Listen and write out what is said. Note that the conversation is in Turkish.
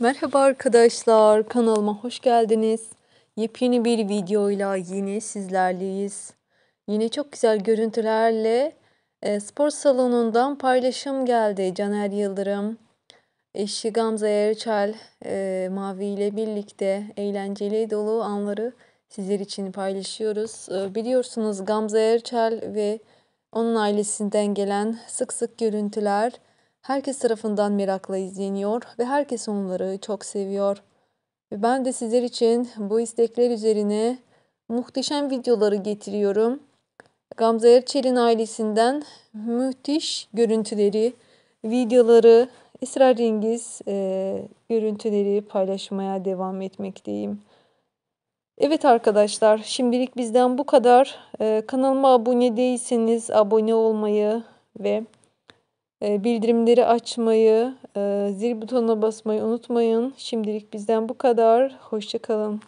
Merhaba arkadaşlar, kanalıma hoş geldiniz. Yepyeni bir videoyla yine sizlerleyiz. Yine çok güzel görüntülerle e, spor salonundan paylaşım geldi. Caner Yıldırım, eşi Gamze Erçel, e, Mavi ile birlikte eğlenceli dolu anları sizler için paylaşıyoruz. E, biliyorsunuz Gamze Erçel ve onun ailesinden gelen sık sık görüntüler herkes tarafından merakla izleniyor ve herkes onları çok seviyor. Ve ben de sizler için bu istekler üzerine muhteşem videoları getiriyorum. Gamze Erçel'in ailesinden müthiş görüntüleri, videoları, esrarengiz e, görüntüleri paylaşmaya devam etmekteyim. Evet arkadaşlar şimdilik bizden bu kadar. Ee, kanalıma abone değilseniz abone olmayı ve e, bildirimleri açmayı, e, zil butonuna basmayı unutmayın. Şimdilik bizden bu kadar. Hoşçakalın.